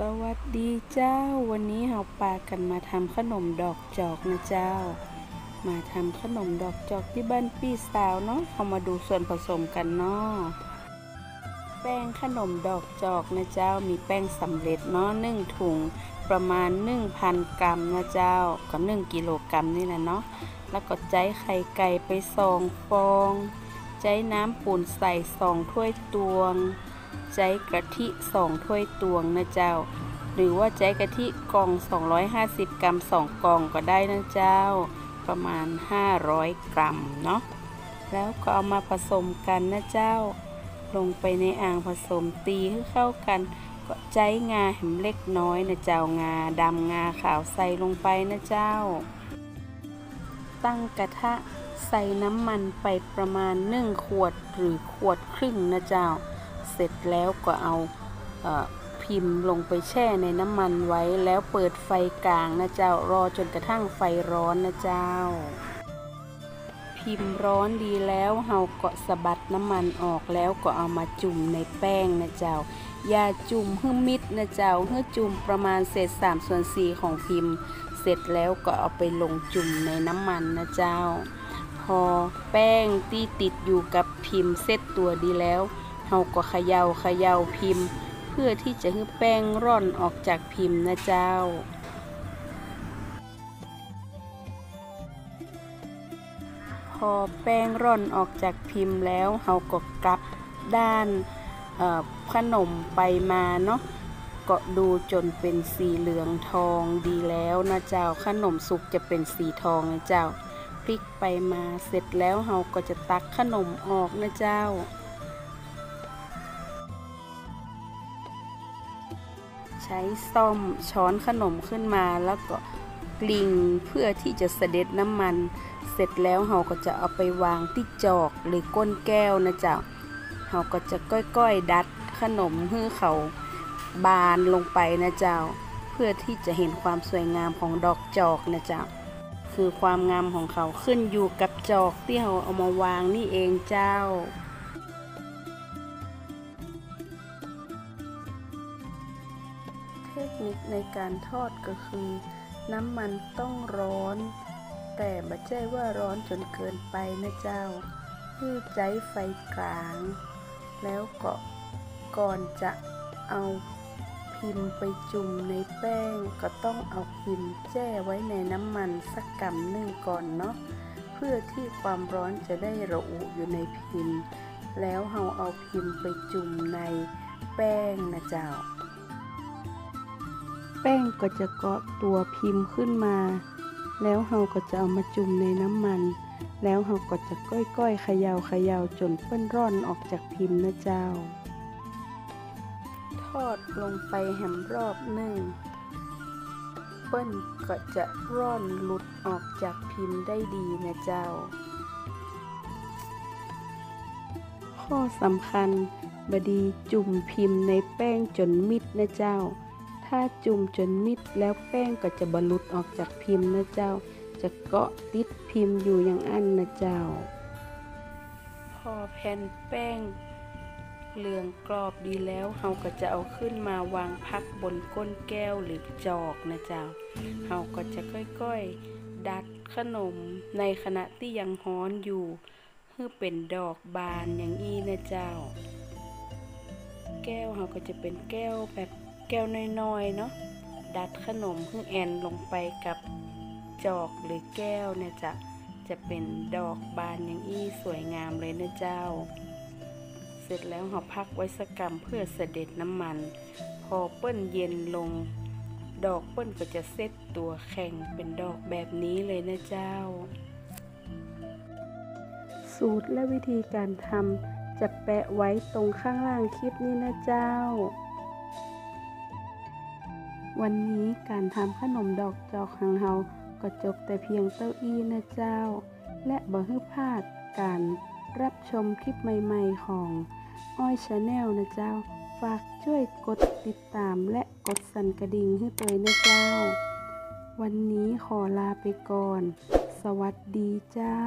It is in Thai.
สวัสดีเจ้า วันนี้เราปากันมาทำขนมดอกจอกนะเจ้า มาทำขนมดอกจอกที่บ้านพี่สาวเนาะเรามาดูส่วนผสมกันเนาะแป้งขนมดอกจอกนะเจ้า มีแป้งสำเร็จเนาะหนึ่งถุงประมาณ 1,000 กรัมนะเจ้าก็1กิโลกรัมนี่แหละเนาะแล้วก็ใจไข่ไก่ไปสองฟอง ใจน้ำปูนใส่สองถ้วยตวง ใจกะทิสองถ้วยตวงนะเจ้า หรือว่าใจกะทิกล่อง 250 กรัม2กล่องก็ได้นะเจ้า ประมาณ 500 กรัมเนาะแล้วก็เอามาผสมกันนะเจ้า ลงไปในอ่างผสมตีให้เข้ากัน ก็ใจงาแหมเล็กน้อยนะเจ้างาดำงาขาวใส่ลงไปนะเจ้า ตั้งกระทะใส่น้ำมันไปประมาณ1ขวดหรือขวดครึ่งนะเจ้า เสร็จแล้วก็เอาอพิมพ์ลงไปแช่ในน้ำมันไว้แล้วเปิดไฟกลางนะเจ้ารอจนกระทั่งไฟร้อนนะเจ้า พิมพ์ร้อนดีแล้วเฮาก็สะบัดน้ำมันออกแล้วก็เอามาจุ่มในแป้งนะเจ้าอย่าจุ่มให้มิดนะเจ้าให้จุ่มประมาณเศษ3ส่วน4ของพิมพ์ เสร็จแล้วก็เอาไปลงจุ่มในน้ำมันนะเจ้า พอแป้งที่ติดอยู่กับพิมพ์เซตตัวดีแล้ว เฮาก็เขย่าเขย่าพิมพ์ เพื่อที่จะให้แป้งร่อนออกจากพิมพ์นะเจ้าพอแป้งร่อนออกจากพิมพ์แล้วเฮาก็กลับด้านขนมไปมาเนาะก็ดูจนเป็นสีเหลืองทองดีแล้วนะเจ้าขนมสุกจะเป็นสีทองนะเจ้า พลิกไปมาเสร็จแล้วเฮาก็จะตักขนมออกนะเจ้า ใช้ซ่อมช้อนขนมขึ้นมาแล้วก็กลิ่งเพื่อที่จะเสด็จน้ำมัน เสร็จแล้วเฮาก็จะเอาไปวางที่จอกหรือก้นแก้วนะจ้าเฮาก็จะก้อยๆ ดัดขนมให้เขาบานลงไปนะเจ้า เพื่อที่จะเห็นความสวยงามของดอกจอกนะเจ้าคือความงามของเขาขึ้นอยู่กับจอกที่เราเอามาวางนี่เองเจ้า เทคนิคในการทอดก็คือ น้ำมันต้องร้อน แต่ไม่ใช่ว่าร้อนจนเกินไปนะเจ้าพือใจไฟกลาง แล้วก็ก่อนจะเอาพิมพ์ไปจุ่มในแป้ง ก็ต้องเอาพิมพ์แช่ไว้ในน้ำมันสักกำหนึ่งก่อนเนาะเพื่อที่ความร้อนจะได้ระอุอยู่ในพิมพ์ แล้วเราเอาพิมพ์ไปจุ่มในแป้งนะเจ้า แป้งก็จะเกาะตัวพิมพ์ขึ้นมา แล้วเราก็จะเอามาจุ่มในน้ำมัน แล้วเราก็จะก้อยๆเขย่าเขย่าจนเปิ้นร่อนออกจากพิมพ์นะเจ้า ทอดลงไปแหมรอบหนึ่งเปิ้นก็จะร่อนหลุดออกจากพิมพ์ได้ดีนะเจ้า ข้อสำคัญบดีจุ่มพิมพ์ในแป้งจนมิดนะเจ้า ถ้าจุ่มจนมิดแล้วแป้งก็จะบรรลุดออกจากพิมพ์นะเจ้า จะเกาะติดพิมพ์อยู่อย่างอันนะเจ้า พอแผ่นแป้งเหลืองกรอบดีแล้วเราก็จะเอาขึ้นมาวางพักบนก้นแก้วหรือจอกนะเจ้าเราก็จะค่อยๆ ดัดขนมในขณะที่ยังฮ้อนอยู่เพื่อเป็นดอกบานอย่างอี้นะเจ้า แก้วเราก็จะเป็นแก้วแบบ แก้วน้อยๆเนาะดัดขนมพื่อแอนลงไปกับจอกหรือแก้วเนี่ยจะจะเป็นดอกบานอย่างอี้สวยงามเลยนะเจ้า เสร็จแล้วเราพักไว้สักกรรมเพื่อเสด็จน้ำมัน พอเปิ้นเย็นลง ดอกเปิ้นก็จะเซตตัวแข็งเป็นดอกแบบนี้เลยนะเจ้า สูตรและวิธีการทำจะแปะไว้ตรงข้างล่างคลิปนี้นะเจ้า วันนี้การทำขนมดอกจอกของเราก็จบแต่เพียงเต้าอี้นะเจ้า และบ่ให้พลาดการรับชมคลิปใหม่ ๆ ของอ้อยชาแนลนะเจ้า ฝากช่วยกดติดตามและกดสั่นกระดิ่งให้ตวยนะเจ้า วันนี้ขอลาไปก่อน สวัสดีเจ้า